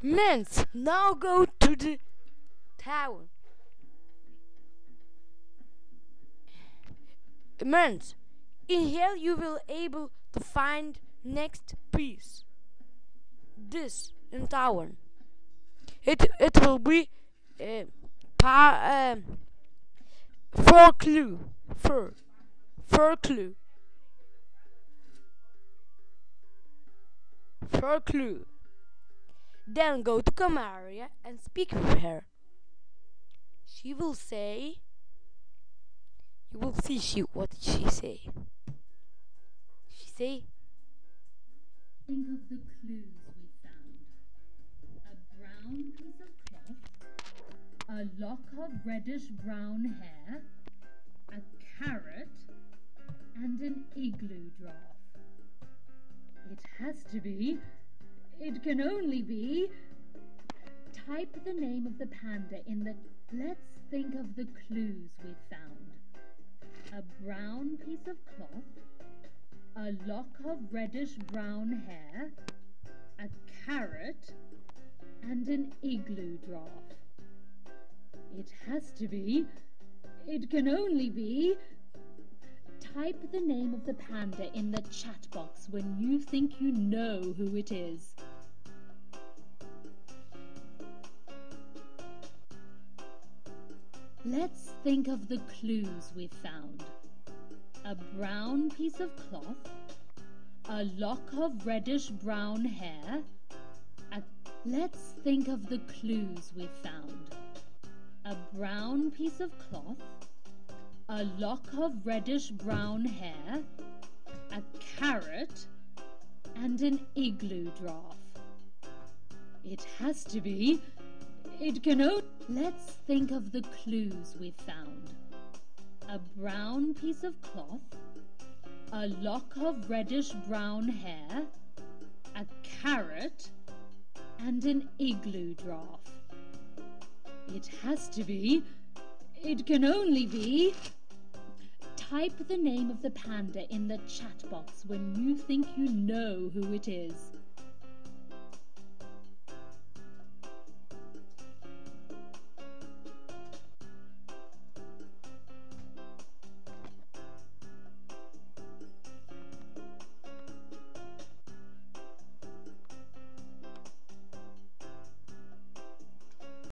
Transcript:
Mens, now go to the tower. Mens, in here you will able to find next piece. This in tower. It it will be uh, pa um, four clue four four clue four clue. Then go to Kamaria and speak with her. She will say. You will see she what did she say. She say Think of the clues we found. A brown piece of cloth, a lock of reddish brown hair, a carrot, and an igloo draft. It has to be. It can only be. Type the name of the panda in the. Let's think of the clues we found. A brown piece of cloth, a lock of reddish brown hair, a carrot, and an igloo draft. It has to be. It can only be. Type the name of the panda in the chat box when you think you know who it is. Let's think of the clues we found. A brown piece of cloth, a lock of reddish brown hair. A... Let's think of the clues we found. A brown piece of cloth, a lock of reddish brown hair, a carrot, and an igloo draft. It has to be. It can only. Let's think of the clues we found. A brown piece of cloth, a lock of reddish brown hair, a carrot, and an igloo draft. It has to be. It can only be. Type the name of the panda in the chat box when you think you know who it is.